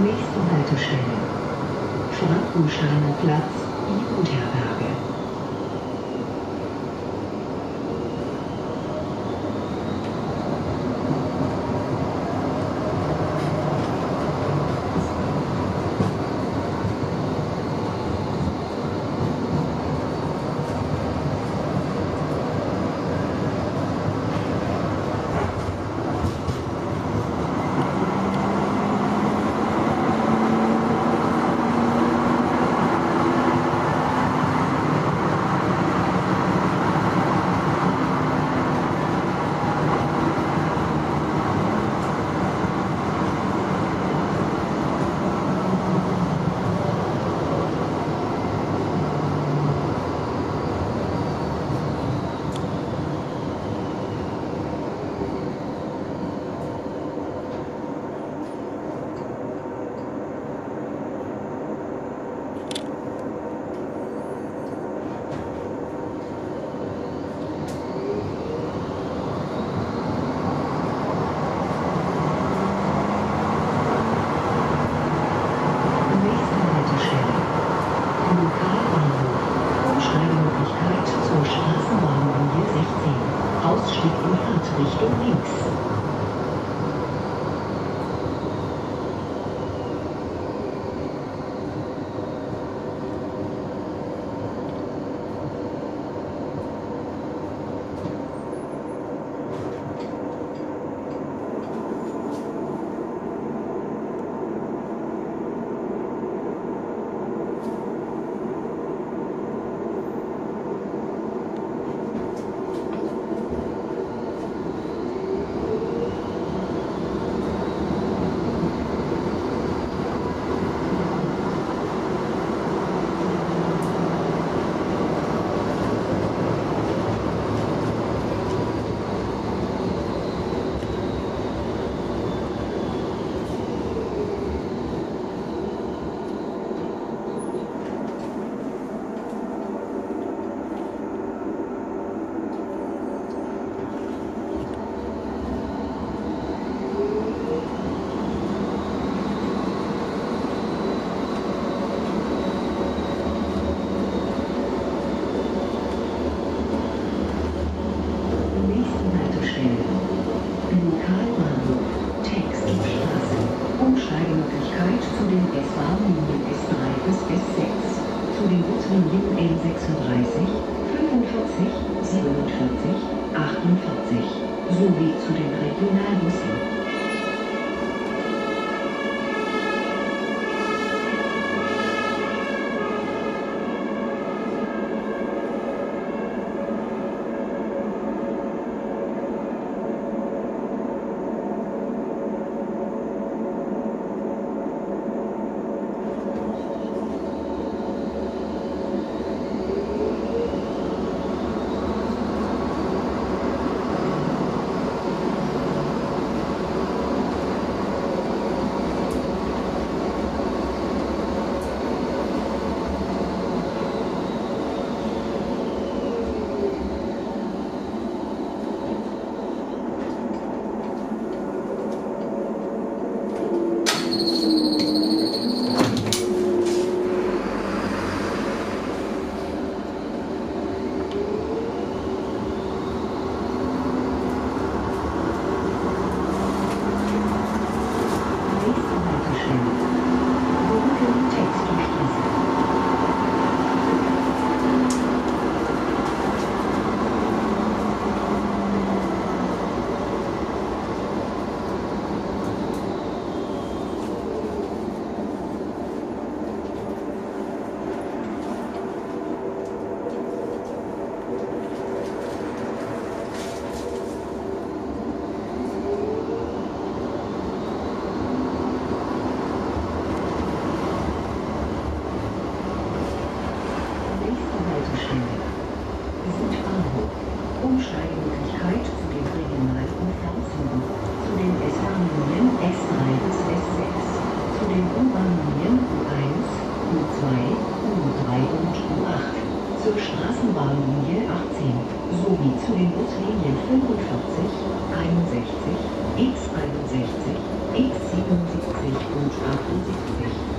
Nächste Haltestelle. Frankensteiner Platz, Jugendherberge. Lokalbahnhof. Umsteigemöglichkeit zur Straßenbahnlinie 16. Ausstieg in Fahrtrichtung links. 36, 45, 47, 48 sowie zu den Regionalbussen. U3 und U8. Zur Straßenbahnlinie 18. Sowie zu den Buslinien 45, X61, X61, X77 und 78.